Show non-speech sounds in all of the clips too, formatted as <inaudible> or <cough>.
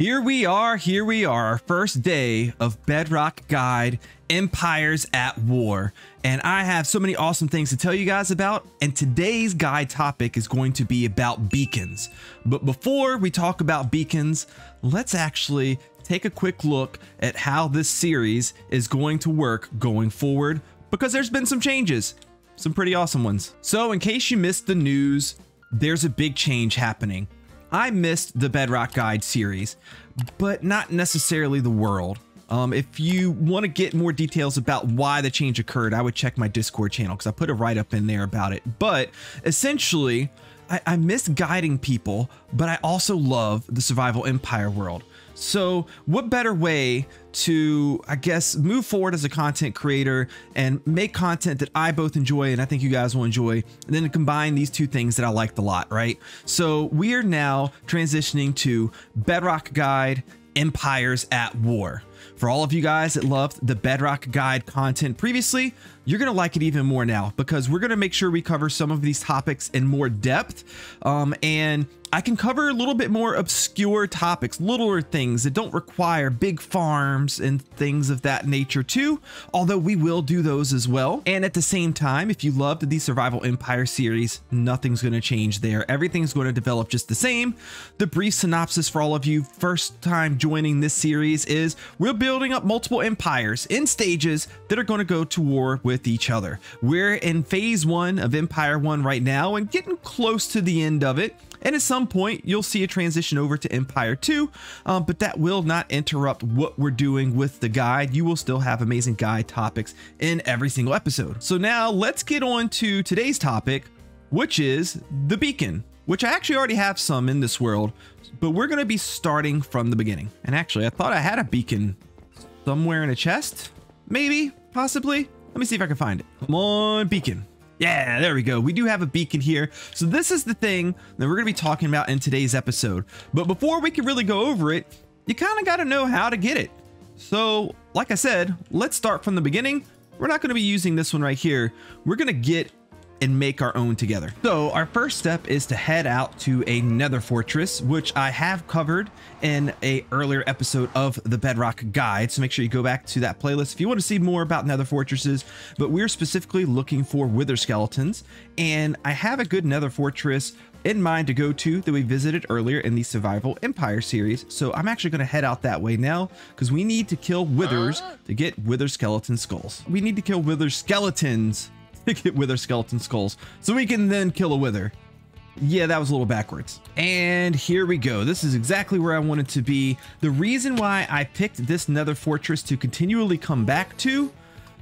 Here we are, here we are, our first day of Bedrock Guide Empires at War. And I have so many awesome things to tell you guys about. And today's guide topic is going to be about beacons. But before we talk about beacons, let's actually take a quick look at how this series is going to work going forward because there's been some changes, some pretty awesome ones. So in case you missed the news, there's a big change happening. I missed the Bedrock Guide series, but not necessarily the world. Um, if you want to get more details about why the change occurred, I would check my Discord channel because I put a write up in there about it. But essentially, I, I miss guiding people, but I also love the survival empire world. So, what better way to, I guess, move forward as a content creator and make content that I both enjoy and I think you guys will enjoy, and then combine these two things that I liked a lot, right? So, we are now transitioning to Bedrock Guide Empires at War. For all of you guys that loved the Bedrock Guide content previously, you're going to like it even more now because we're going to make sure we cover some of these topics in more depth. Um, and I can cover a little bit more obscure topics, littler things that don't require big farms and things of that nature too, although we will do those as well. And at the same time, if you loved the Survival Empire series, nothing's going to change there. Everything's going to develop just the same. The brief synopsis for all of you first time joining this series is we're building up multiple empires in stages that are going to go to war with each other. We're in phase one of Empire 1 right now and getting close to the end of it. And at some point, you'll see a transition over to Empire 2, um, but that will not interrupt what we're doing with the guide. You will still have amazing guide topics in every single episode. So now let's get on to today's topic, which is the beacon, which I actually already have some in this world, but we're going to be starting from the beginning. And actually, I thought I had a beacon somewhere in a chest, maybe, possibly. Let me see if I can find it. Come on, beacon. Yeah, there we go. We do have a beacon here. So this is the thing that we're going to be talking about in today's episode. But before we can really go over it, you kind of got to know how to get it. So like I said, let's start from the beginning. We're not going to be using this one right here. We're going to get and make our own together. So our first step is to head out to a nether fortress, which I have covered in a earlier episode of the Bedrock Guide. So make sure you go back to that playlist if you want to see more about nether fortresses, but we're specifically looking for wither skeletons. And I have a good nether fortress in mind to go to that we visited earlier in the Survival Empire series. So I'm actually going to head out that way now because we need to kill withers ah. to get wither skeleton skulls. We need to kill wither skeletons <laughs> get wither skeleton skulls so we can then kill a wither. Yeah, that was a little backwards. And here we go. This is exactly where I wanted to be. The reason why I picked this nether fortress to continually come back to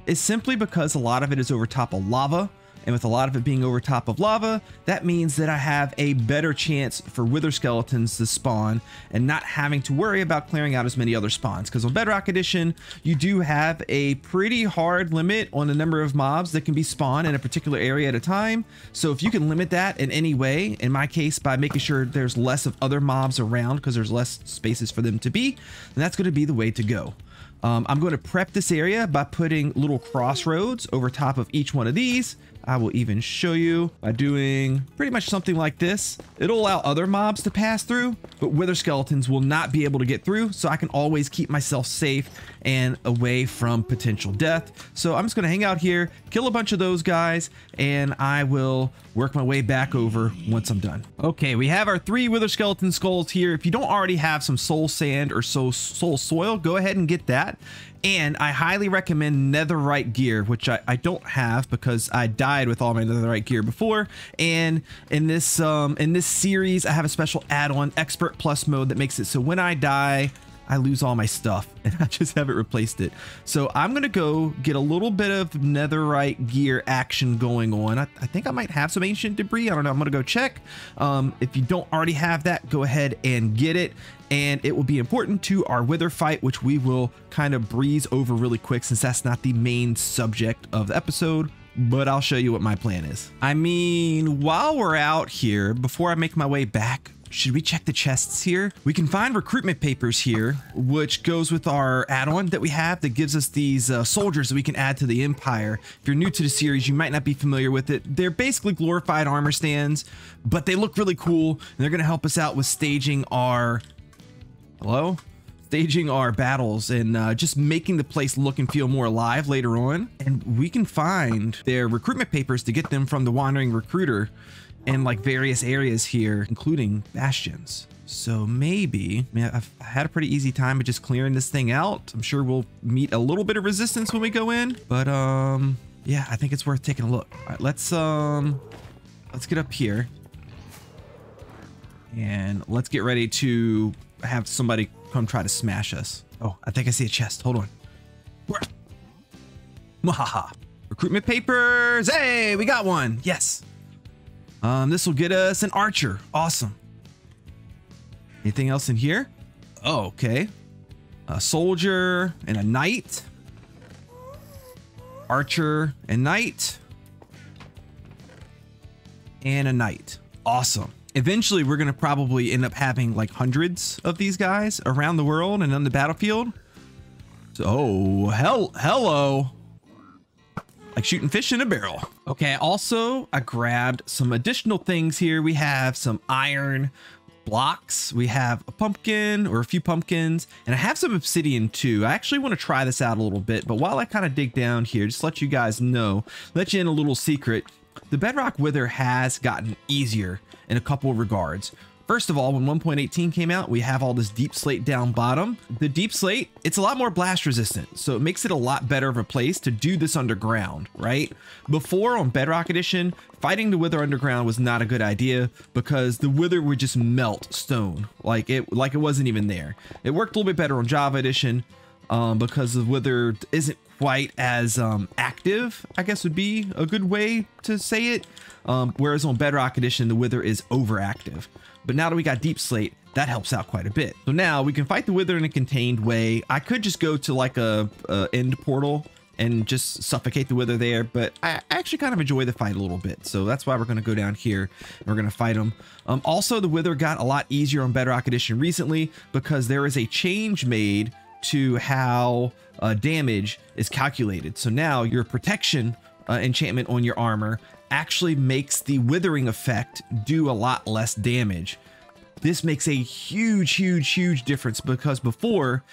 is simply because a lot of it is over top of lava and with a lot of it being over top of lava, that means that I have a better chance for wither skeletons to spawn and not having to worry about clearing out as many other spawns. Because on Bedrock Edition, you do have a pretty hard limit on the number of mobs that can be spawned in a particular area at a time. So if you can limit that in any way, in my case, by making sure there's less of other mobs around because there's less spaces for them to be, then that's going to be the way to go. Um, I'm going to prep this area by putting little crossroads over top of each one of these. I will even show you by doing pretty much something like this. It'll allow other mobs to pass through, but wither skeletons will not be able to get through, so I can always keep myself safe and away from potential death. So I'm just to hang out here, kill a bunch of those guys, and I will work my way back over once I'm done. Okay, we have our three wither skeleton skulls here. If you don't already have some soul sand or soul, soul soil, go ahead and get that. And I highly recommend netherite gear, which I, I don't have because I died with all my netherite gear before. And in this um, in this series, I have a special add-on, Expert Plus mode, that makes it so when I die, I lose all my stuff <laughs> and I just haven't replaced it. So I'm going to go get a little bit of netherite gear action going on. I, I, think I might have some ancient debris. I don't know. I'm going to go check. Um, if you don't already have that, go ahead and get it. And it will be important to our wither fight, which we will kind of breeze over really quick since that's not the main subject of the episode but I'll show you what my plan is. I mean, while we're out here, before I make my way back should we check the chests here? We can find recruitment papers here, which goes with our add-on that we have that gives us these uh, soldiers that we can add to the Empire. If you're new to the series, you might not be familiar with it. They're basically glorified armor stands, but they look really cool, and they're going to help us out with staging our Hello? Staging our battles and uh, just making the place look and feel more alive later on. And we can find their recruitment papers to get them from the Wandering Recruiter in like various areas here, including bastions. So maybe, I mean, I've had a pretty easy time of just clearing this thing out. I'm sure we'll meet a little bit of resistance when we go in, but um, yeah, I think it's worth taking a look. All right, let's um, let's get up here and let's get ready to have somebody come try to smash us. Oh, I think I see a chest. Hold on. Mwahaha. Recruitment papers. Hey, we got one. Yes. Um, this will get us an archer. Awesome. Anything else in here? Oh, okay. A soldier and a knight. Archer and knight. And a knight. Awesome. Eventually, we're going to probably end up having like hundreds of these guys around the world and on the battlefield. So, hell, hello. Like shooting fish in a barrel. Okay, also, I grabbed some additional things here. We have some iron blocks. We have a pumpkin or a few pumpkins, and I have some obsidian too. I actually want to try this out a little bit, but while I kind of dig down here, just let you guys know, let you in a little secret. The Bedrock Wither has gotten easier in a couple of regards. First of all, when 1.18 came out, we have all this deep slate down bottom. The deep slate, it's a lot more blast resistant, so it makes it a lot better of a place to do this underground, right? Before on Bedrock Edition, fighting the Wither underground was not a good idea because the Wither would just melt stone, like it like it wasn't even there. It worked a little bit better on Java Edition um, because the Wither isn't quite as um, active, I guess would be a good way to say it. Um, whereas on Bedrock Edition, the Wither is overactive. But now that we got Deep Slate, that helps out quite a bit. So now we can fight the Wither in a contained way. I could just go to like a, a end portal and just suffocate the Wither there, but I actually kind of enjoy the fight a little bit. So that's why we're going to go down here and we're going to fight them. Um, also, the Wither got a lot easier on Bedrock Edition recently because there is a change made to how uh, damage is calculated. So now your protection uh, enchantment on your armor actually makes the withering effect do a lot less damage. This makes a huge, huge, huge difference because before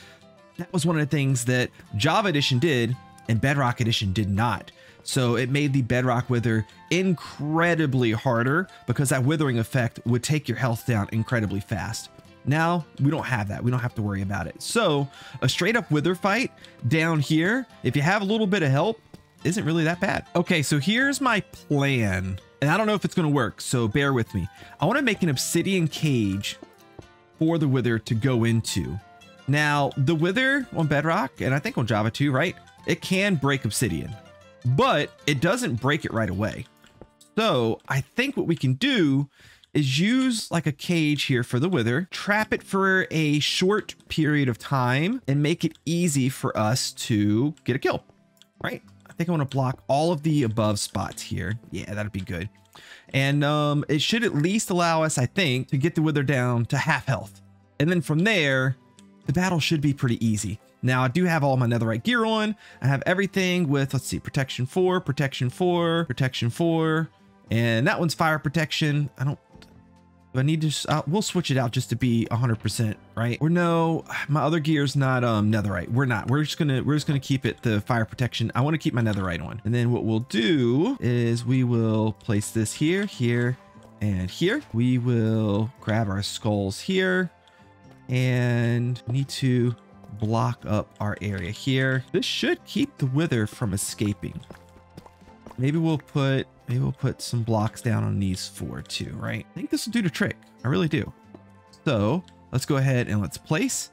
that was one of the things that Java Edition did and Bedrock Edition did not. So it made the Bedrock Wither incredibly harder because that withering effect would take your health down incredibly fast. Now we don't have that. We don't have to worry about it. So a straight up wither fight down here, if you have a little bit of help, isn't really that bad. Okay, so here's my plan. And I don't know if it's going to work, so bear with me. I want to make an obsidian cage for the wither to go into. Now, the wither on Bedrock, and I think on Java too, right? It can break obsidian, but it doesn't break it right away. So I think what we can do is use like a cage here for the wither, trap it for a short period of time, and make it easy for us to get a kill, right? I think I want to block all of the above spots here. Yeah, that'd be good. And um, it should at least allow us, I think, to get the wither down to half health. And then from there, the battle should be pretty easy. Now, I do have all my netherite gear on. I have everything with, let's see, protection 4, protection 4, protection 4, and that one's fire protection. I don't I need to, uh, we'll switch it out just to be 100%, right? Or no, my other gear's not um netherite. We're not. We're just gonna, we're just gonna keep it the fire protection. I want to keep my netherite on. And then what we'll do is we will place this here, here, and here. We will grab our skulls here and need to block up our area here. This should keep the wither from escaping. Maybe we'll put maybe we'll put some blocks down on these four too, right? I think this will do the trick. I really do. So let's go ahead and let's place,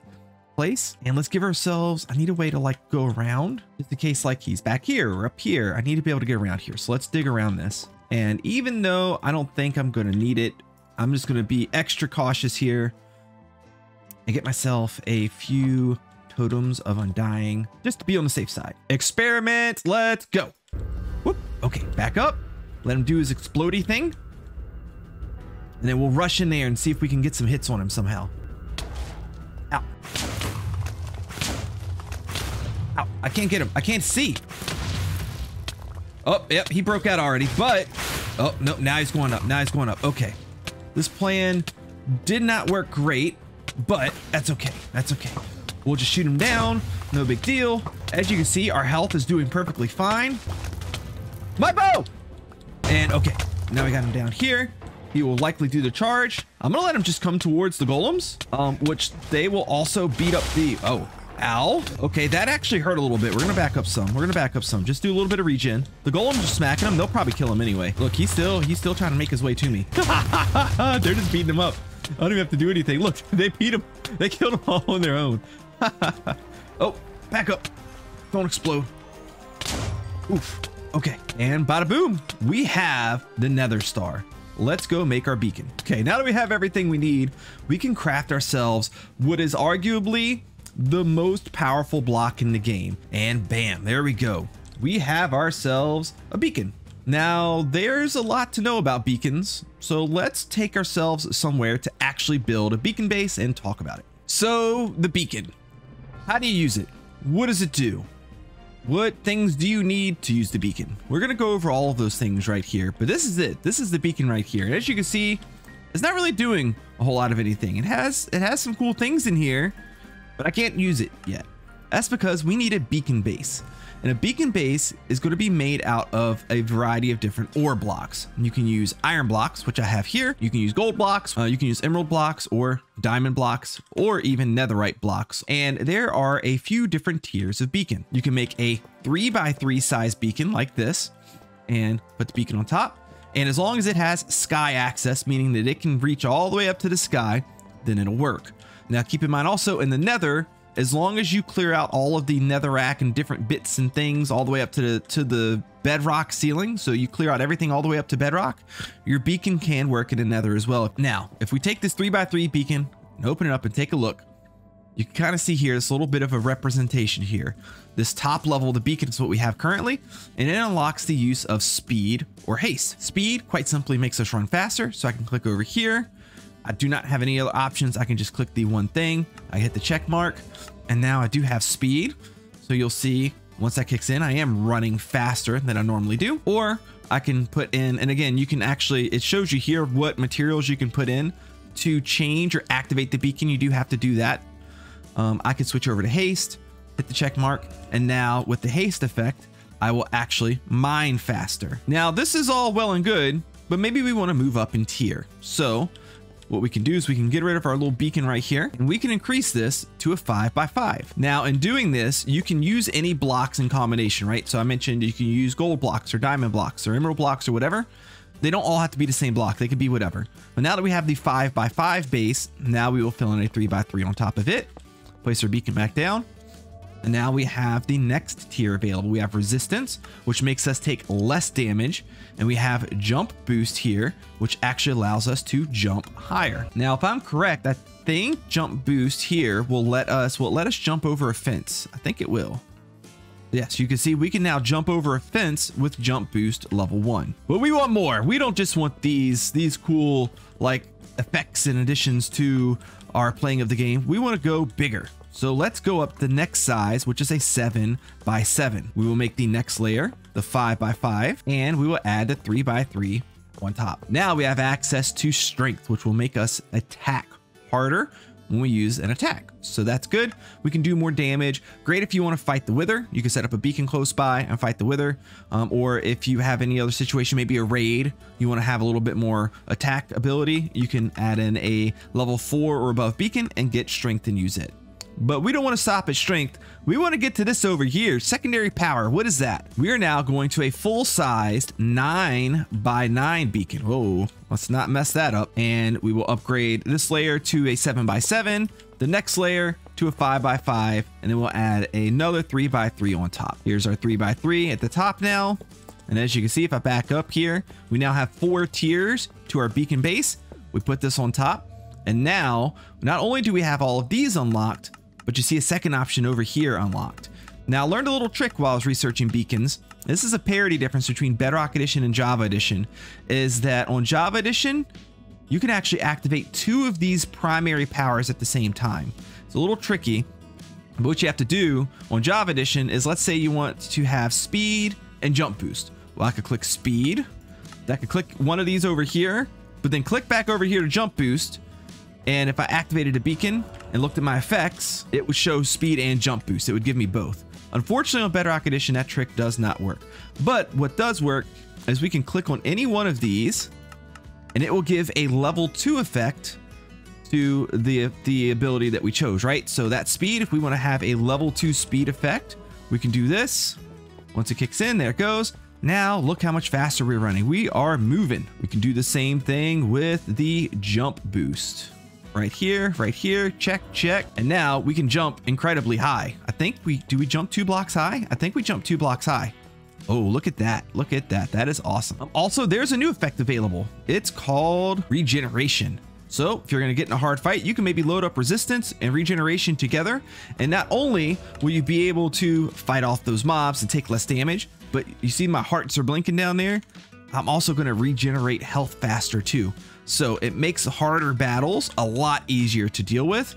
place, and let's give ourselves, I need a way to like go around just in case like he's back here or up here. I need to be able to get around here. So let's dig around this. And even though I don't think I'm going to need it, I'm just going to be extra cautious here and get myself a few totems of undying just to be on the safe side. Experiment. Let's go. Whoop. Okay, back up. Let him do his explody thing. And then we'll rush in there and see if we can get some hits on him somehow. Ow. Ow. I can't get him. I can't see. Oh, yep, he broke out already, but... Oh, no, now he's going up. Now he's going up. Okay. This plan did not work great. but that's okay. That's okay. We'll just shoot him down. No big deal. As you can see, our health is doing perfectly fine. My bow! And okay, now we got him down here. He will likely do the charge. I'm gonna let him just come towards the golems, um, which they will also beat up the, oh, ow. Okay, that actually hurt a little bit. We're gonna back up some. We're gonna back up some. Just do a little bit of regen. The golems are smacking him. They'll probably kill him anyway. Look, he's still, he's still trying to make his way to me. <laughs> They're just beating him up. I don't even have to do anything. Look, <laughs> they beat him. They killed him all on their own. <laughs> oh, back up. Don't explode. Oof. Okay, and bada boom, we have the Nether Star. Let's go make our beacon. Okay, now that we have everything we need, we can craft ourselves what is arguably the most powerful block in the game. And bam, there we go. We have ourselves a beacon. Now, there's a lot to know about beacons, so let's take ourselves somewhere to actually build a beacon base and talk about it. So, the beacon. How do you use it? What does it do? What things do you need to use the beacon? We're going to go over all of those things right here, but this is it. This is the beacon right here. And as you can see, it's not really doing a whole lot of anything. It has it has some cool things in here, but I can't use it yet. That's because we need a beacon base. And a beacon base is going to be made out of a variety of different ore blocks. You can use iron blocks, which I have here. You can use gold blocks, uh, you can use emerald blocks or diamond blocks, or even netherite blocks. And there are a few different tiers of beacon. You can make a three by three size beacon like this and put the beacon on top. And as long as it has sky access, meaning that it can reach all the way up to the sky, then it'll work. Now keep in mind also in the nether, as long as you clear out all of the netherrack and different bits and things all the way up to the to the bedrock ceiling so you clear out everything all the way up to bedrock your beacon can work in the nether as well. Now if we take this 3x3 beacon and open it up and take a look you can kind of see here this little bit of a representation here. This top level the beacon is what we have currently and it unlocks the use of speed or haste. Speed quite simply makes us run faster so i can click over here I do not have any other options. I can just click the one thing. I hit the check mark and now I do have speed. So you'll see once that kicks in, I am running faster than I normally do. Or I can put in, and again, you can actually, it shows you here what materials you can put in to change or activate the beacon. You do have to do that. Um, I can switch over to haste, hit the check mark. And now with the haste effect, I will actually mine faster. Now this is all well and good, but maybe we want to move up in tier. So what we can do is we can get rid of our little beacon right here and we can increase this to a five by five. Now in doing this, you can use any blocks in combination, right? So I mentioned you can use gold blocks or diamond blocks or emerald blocks or whatever. They don't all have to be the same block. They could be whatever. But now that we have the five by five base, now we will fill in a three by three on top of it. Place our beacon back down. And now we have the next tier available. We have resistance, which makes us take less damage. And we have jump boost here, which actually allows us to jump higher. Now, if I'm correct, I think jump boost here will let us, will let us jump over a fence. I think it will. Yes, you can see we can now jump over a fence with jump boost level one. But we want more. We don't just want these, these cool like effects and additions to our playing of the game. We want to go bigger. So let's go up the next size, which is a 7 by 7. We will make the next layer the 5 by 5 and we will add the 3 by 3 on top. Now we have access to strength, which will make us attack harder when we use an attack. So that's good. We can do more damage. Great if you want to fight the Wither. You can set up a beacon close by and fight the Wither. Um, or if you have any other situation, maybe a raid, you want to have a little bit more attack ability, you can add in a level 4 or above beacon and get strength and use it. But we don't want to stop at strength. We want to get to this over here. Secondary power. What is that? We are now going to a full-sized 9 by 9 beacon. Whoa, let's not mess that up. And we will upgrade this layer to a 7 by 7 the next layer to a 5 by 5 and then we'll add another 3 by 3 on top. Here's our 3 by 3 at the top now. And as you can see, if I back up here, we now have four tiers to our beacon base. We put this on top. And now, not only do we have all of these unlocked, but you see a second option over here unlocked. Now I learned a little trick while I was researching beacons. This is a parity difference between Bedrock Edition and Java Edition, is that on Java Edition, you can actually activate two of these primary powers at the same time. It's a little tricky, but what you have to do on Java Edition is let's say you want to have speed and jump boost. Well, I could click speed. I could click one of these over here, but then click back over here to jump boost, And if I activated a beacon and looked at my effects, it would show speed and jump boost. It would give me both. Unfortunately, on Bedrock Edition, that trick does not work. But what does work is we can click on any one of these and it will give a level two effect to the, the ability that we chose, right? So that speed, if we want to have a level two speed effect, we can do this. Once it kicks in, there it goes. Now look how much faster we're running. We are moving. We can do the same thing with the jump boost. Right here, right here, check, check. And now we can jump incredibly high. I think we, do we jump two blocks high? I think we jump two blocks high. Oh, look at that. Look at that. That is awesome. Um, also, there's a new effect available. It's called regeneration. So if you're going to get in a hard fight, you can maybe load up resistance and regeneration together. And not only will you be able to fight off those mobs and take less damage, but you see my hearts are blinking down there. I'm also going to regenerate health faster too. So it makes harder battles a lot easier to deal with.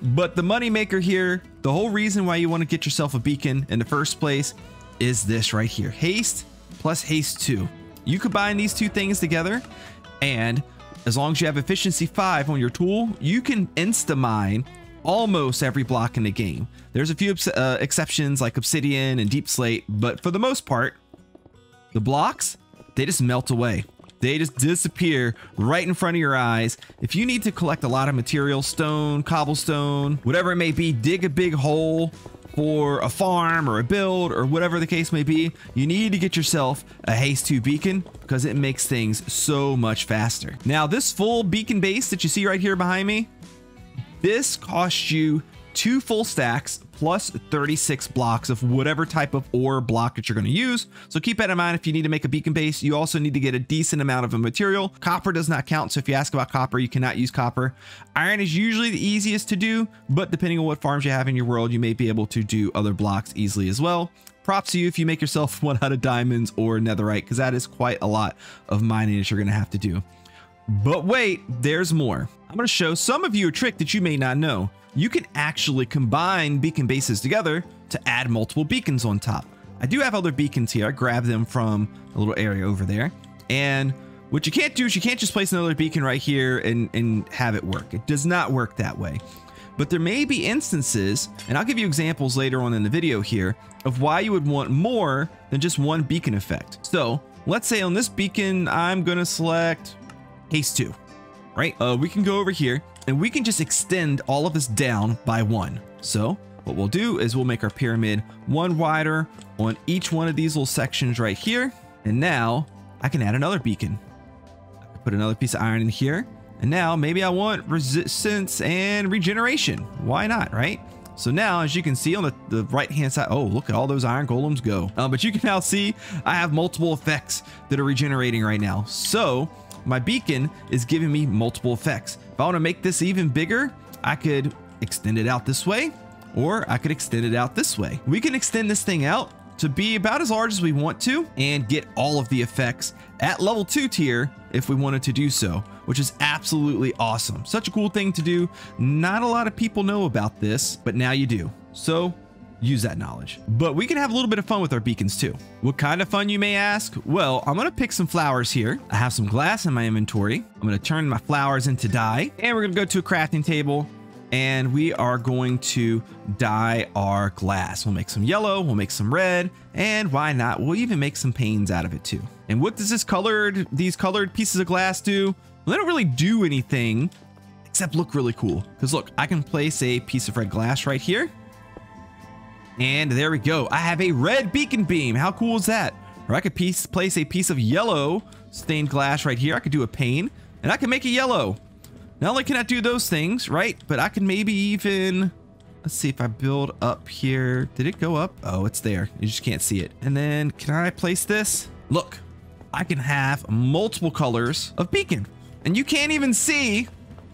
But the moneymaker here, the whole reason why you want to get yourself a beacon in the first place is this right here. Haste plus haste 2. You combine these two things together and as long as you have efficiency 5 on your tool, you can insta-mine almost every block in the game. There's a few uh, exceptions like Obsidian and Deep Slate, but for the most part, the blocks, they just melt away. They just disappear right in front of your eyes. If you need to collect a lot of material, stone, cobblestone, whatever it may be, dig a big hole, for a farm or a build or whatever the case may be, you need to get yourself a Haste 2 beacon because it makes things so much faster. Now, this full beacon base that you see right here behind me, this costs you two full stacks plus 36 blocks of whatever type of ore block that you're going to use. So keep that in mind if you need to make a beacon base. You also need to get a decent amount of a material. Copper does not count. So if you ask about copper, you cannot use copper. Iron is usually the easiest to do, but depending on what farms you have in your world, you may be able to do other blocks easily as well props to you if you make yourself <laughs> one out of diamonds or netherite because that is quite a lot of mining that you're going to have to do. But wait, there's more. I'm going to show some of you a trick that you may not know you can actually combine beacon bases together to add multiple beacons on top. I do have other beacons here. I grabbed them from a little area over there. And what you can't do is you can't just place another beacon right here and, and have it work. It does not work that way. But there may be instances, and I'll give you examples later on in the video here, of why you would want more than just one beacon effect. So let's say on this beacon, I'm going to select Haste 2, right? Uh, we can go over here and we can just extend all of this down by one. So what we'll do is we'll make our pyramid one wider on each one of these little sections right here. And now I can add another beacon. Put another piece of iron in here. And now maybe I want resistance and regeneration. Why not, right? So now, as you can see on the, the right-hand side, oh, look at all those iron golems go. Um, but you can now see I have multiple effects that are regenerating right now. So my beacon is giving me multiple effects. If I want to make this even bigger, I could extend it out this way, or I could extend it out this way. We can extend this thing out to be about as large as we want to and get all of the effects at level 2 tier if we wanted to do so, which is absolutely awesome. Such a cool thing to do. Not a lot of people know about this, but now you do. So use that knowledge. But we can have a little bit of fun with our beacons too. What kind of fun you may ask? Well, I'm gonna pick some flowers here. I have some glass in my inventory. I'm gonna turn my flowers into dye and we're gonna go to a crafting table and we are going to dye our glass. We'll make some yellow, we'll make some red, and why not? We'll even make some panes out of it too. And what does this colored, these colored pieces of glass do? Well, they don't really do anything except look really cool. Because look, I can place a piece of red glass right here. And there we go. I have a red beacon beam. How cool is that? Or I could piece, place a piece of yellow stained glass right here. I could do a pane and I can make it yellow. Not only can I do those things, right? But I can maybe even, let's see if I build up here. Did it go up? Oh, it's there. You just can't see it. And then can I place this? Look, I can have multiple colors of beacon and you can't even see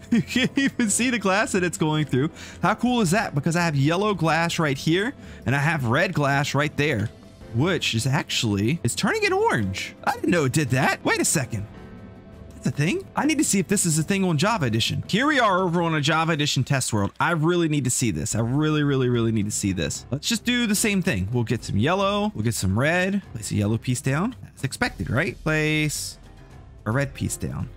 <laughs> you can't even see the glass that it's going through. How cool is that? Because I have yellow glass right here and I have red glass right there, which is actually, it's turning it orange. I didn't know it did that. Wait a second. That's a thing? I need to see if this is a thing on Java Edition. Here we are over on a Java Edition test world. I really need to see this. I really, really, really need to see this. Let's just do the same thing. We'll get some yellow. We'll get some red. Place a yellow piece down. As expected, right? Place a red piece down.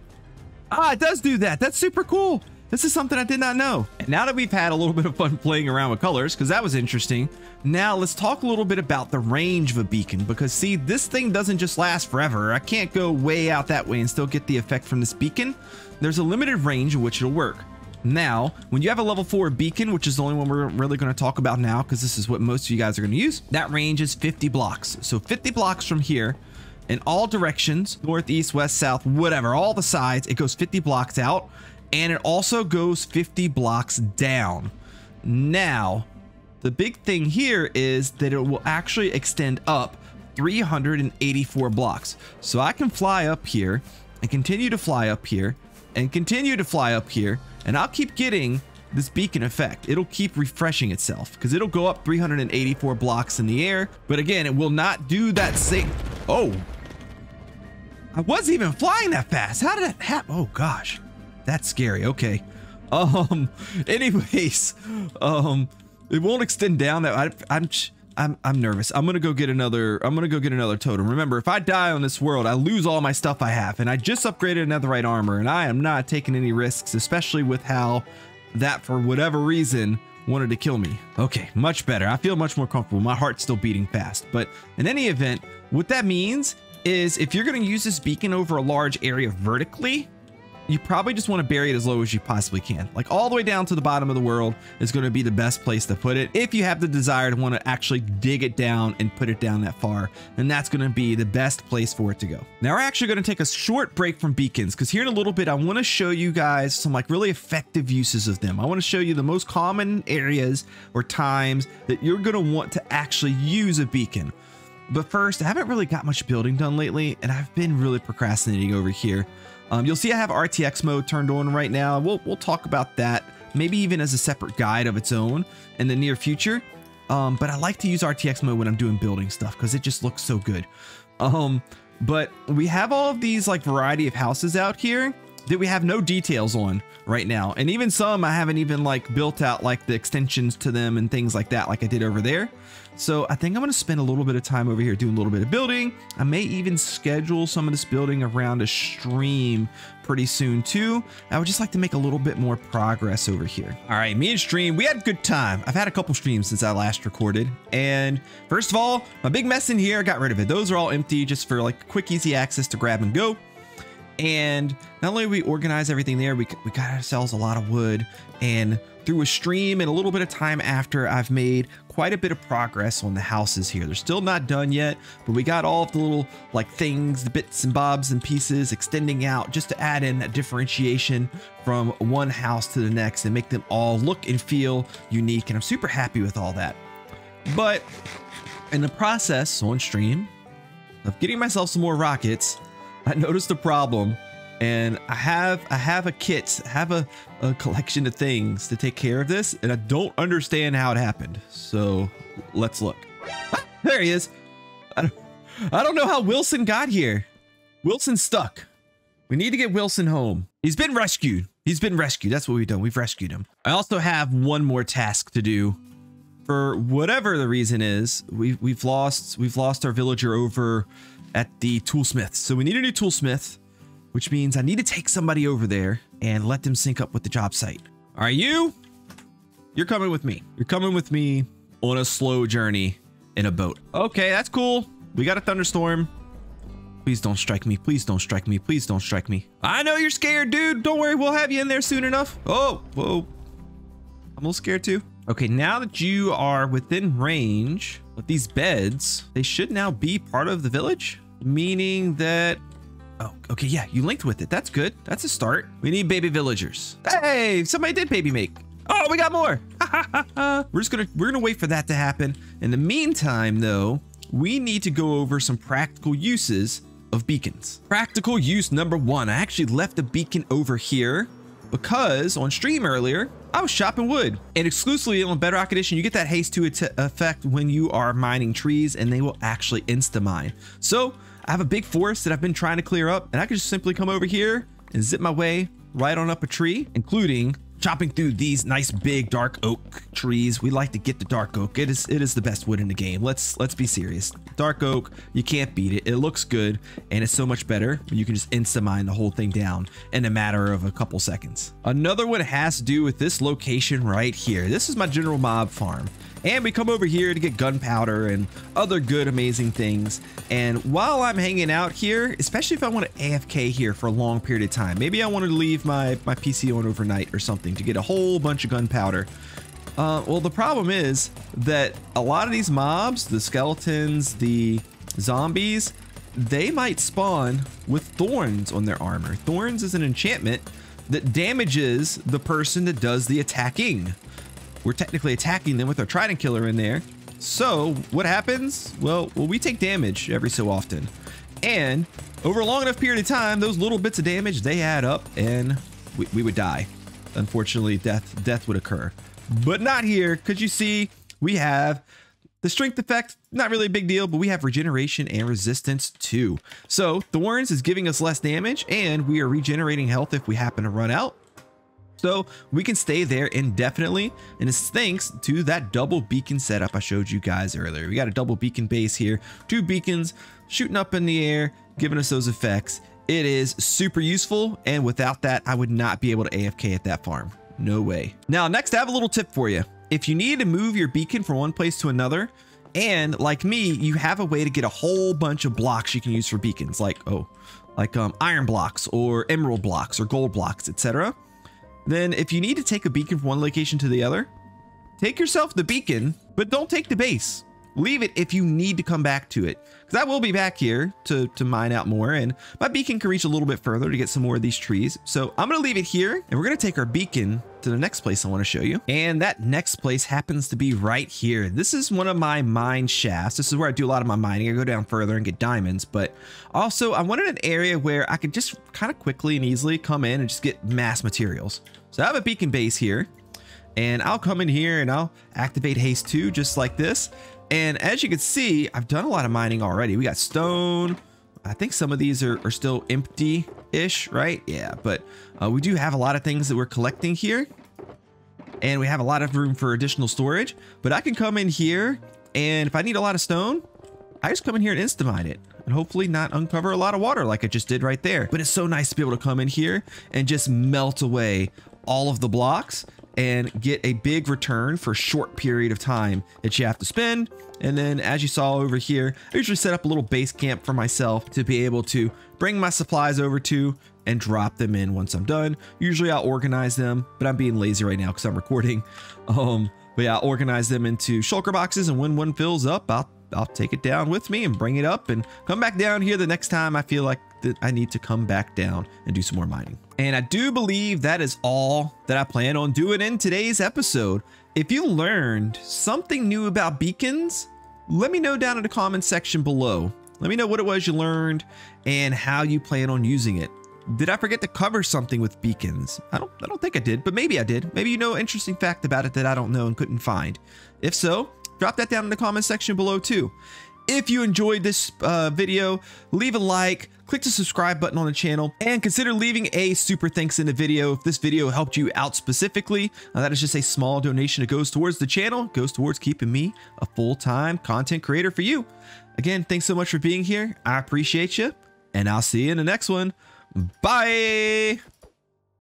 Ah, it does do that. That's super cool. This is something I did not know. And now that we've had a little <laughs> bit of fun playing around with colors, because that was interesting, now let's talk a little bit about the range of a beacon, because see, this thing doesn't just last forever. I can't go way out that way and still get the effect from this beacon. There's a limited range in which it'll work. Now, when you have a level 4 beacon, which is the only one we're really going to talk about now, because this is what most of you guys are going to use, that range is 50 blocks. So 50 blocks from here, in all directions, north, east, west, south, whatever, all the sides, it goes 50 blocks out and it also goes 50 blocks down. Now, the big thing here is that it will actually extend up 384 blocks. So I can fly up here and continue to fly up here and continue to fly up here and I'll keep getting this beacon effect. It'll keep refreshing itself because it'll go up 384 blocks in the air. But again, it will not do that same. Oh, I wasn't even flying that fast. How did that happen? Oh gosh. That's scary. Okay. Um. <laughs> Anyways, um, it won't extend down. That I, I'm. I'm, I'm nervous. I'm gonna go get another. I'm gonna go get another totem. Remember, if I die on this world, I lose all my stuff I have, and I just upgraded netherite armor, and I am not taking any risks, especially with how that, for whatever reason, wanted to kill me. Okay, much better. I feel much more comfortable. My heart's still beating fast. But in any event, what that means is if you're gonna use this beacon over a large area vertically, you probably just want to bury it as low as you possibly can. Like all the way down to the bottom of the world is going to be the best place to put it. If you have the desire to want to actually dig it down and put it down that far, then that's going to be the best place for it to go. Now we're actually going to take a short break from beacons because here in a little bit, I want to show you guys some like really effective uses of them. I want to show you the most common areas or times that you're going to want to actually use a beacon. But first, I haven't really got much building done lately, and I've been really procrastinating over here. Um, you'll see I have RTX mode turned on right now. We'll, we'll talk about that, maybe even as a separate guide of its own in the near future. Um, but I like to use RTX mode when I'm doing building stuff because it just looks so good. Um, but we have all of these like variety of houses out here that we have no details on right now. And even some I haven't even like built out like the extensions to them and things like that like I did over there. So I think I'm going to spend a little bit of time over here doing a little bit of building. I may even schedule some of this building around a stream pretty soon too. I would just like to make a little bit more progress over here. All right, me and stream, we had a good time. I've had a couple streams since I last recorded. And first of all, my big mess in here, I got rid of it. Those are all empty just for like quick, easy access to grab and go. And not only we organize everything there, we, we got ourselves a lot of wood and through a stream and a little bit of time after I've made quite a bit of progress on the houses here. They're still not done yet, but we got all of the little like things, the bits and bobs and pieces extending out just to add in that differentiation from one house to the next and make them all look and feel unique. And I'm super happy with all that. But in the process on stream of getting myself some more rockets, I noticed a problem and I have I have a kit, I have a, a collection of things to take care of this, and I don't understand how it happened. So let's look. Ah, there he is. I don't, I don't know how Wilson got here. Wilson's stuck. We need to get Wilson home. He's been rescued. He's been rescued. That's what we've done. We've rescued him. I also have one more task to do. For whatever the reason is, we've we've lost we've lost our villager over at the toolsmith. So we need a new toolsmith, which means I need to take somebody over there and let them sync up with the job site. Are you? You're coming with me. You're coming with me on a slow journey in a boat. Okay, that's cool. We got a thunderstorm. Please don't strike me. Please don't strike me. Please don't strike me. I know you're scared, dude. Don't worry. We'll have you in there soon enough. Oh, whoa. I'm a little scared too. Okay, now that you are within range with these beds, they should now be part of the village, meaning that Oh, okay, yeah, you linked with it. That's good. That's a start. We need baby villagers. Hey, somebody did baby make. Oh, we got more. <laughs> we're just gonna we're gonna wait for that to happen. In the meantime, though, we need to go over some practical uses of beacons. Practical use number one. I actually left a beacon over here because on stream earlier, I was chopping wood. And exclusively on Bedrock Edition, you get that haste 2 effect when you are mining trees and they will actually insta-mine. So I have a big forest that I've been trying to clear up and I can just simply come over here and zip my way right on up a tree, including chopping through these nice big dark oak trees. We like to get the dark oak. It is it is the best wood in the game. Let's let's be serious. Dark oak, you can't beat it. It looks good and it's so much better. You can just insta mine the whole thing down in a matter of a couple seconds. Another one has to do with this location right here. This is my general mob farm. And we come over here to get gunpowder and other good, amazing things. And while I'm hanging out here, especially if I want to AFK here for a long period of time, maybe I want to leave my, my PC on overnight or something to get a whole bunch of gunpowder. Uh, well, the problem is that a lot of these mobs, the skeletons, the zombies, they might spawn with thorns on their armor. Thorns is an enchantment that damages the person that does the attacking we're technically attacking them with our Trident Killer in there. So what happens? Well, well, we take damage every so often. And over a long enough period of time, those little bits of damage, they add up and we, we would die. Unfortunately, death, death would occur. But not here, because you see, we have the strength effect, not really a big deal, but we have regeneration and resistance too. So the Thorns is giving us less damage and we are regenerating health if we happen to run out. So we can stay there indefinitely. And it's thanks to that double beacon setup I showed you guys earlier. We got a double beacon base here, two beacons shooting up in the air, giving us those effects. It is super useful. And without that, I would not be able to AFK at that farm. No way. Now, next, I have a little tip for you. If you need to move your beacon from one place to another, and like me, you have a way to get a whole bunch of blocks you can use for beacons, like, oh, like um, iron blocks or emerald blocks or gold blocks, etc then if you need to take a beacon from one location to the other, take yourself the beacon, but don't take the base. Leave it if you need to come back to it. Because I will be back here to, to mine out more, and my beacon can reach a little bit further to get some more of these trees. So I'm going to leave it here, and we're going to take our beacon to the next place I want to show you. And that next place happens to be right here. This is one of my mine shafts. This is where I do a lot of my mining. I go down further and get diamonds, but also I wanted an area where I could just kind of quickly and easily come in and just get mass materials. So I have a beacon base here and I'll come in here and I'll activate haste 2 just like this. And as you can see, I've done a lot of mining already. We got stone. I think some of these are, are still empty-ish, right? Yeah, but uh, we do have a lot of things that we're collecting here. And we have a lot of room for additional storage. But I can come in here, and if I need a lot of stone, I just come in here and insta-mine it. And hopefully not uncover a lot of water like I just did right there. But it's so nice to be able to come in here and just melt away all of the blocks and get a big return for a short period of time that you have to spend. And then as you saw over here, I usually set up a little base camp for myself to be able to bring my supplies over to and drop them in once I'm done. Usually I'll organize them, but I'm being lazy right now because I'm recording. <laughs> Um, but yeah, I'll organize them into shulker boxes and when one fills up, I'll I'll take it down with me and bring it up and come back down here the next time I feel like that I need to come back down and do some more mining. And I do believe that is all that I plan on doing in today's episode. If you learned something new about beacons, let me know down in the comment section below. Let me know what it was you learned and how you plan on using it. Did I forget to cover something with beacons? I don't I don't think I did, but maybe I did. Maybe you know an interesting fact about it that I don't know and couldn't find. If so, drop that down in the comment section below too. If you enjoyed this uh, video, leave a like, click the subscribe button on the channel, and consider leaving a super thanks in the video if this video helped you out specifically. That is just a small donation that goes towards the channel, goes towards keeping me a full-time content creator for you. Again, thanks so much for being here. I appreciate you, and I'll see you in the next one. Bye!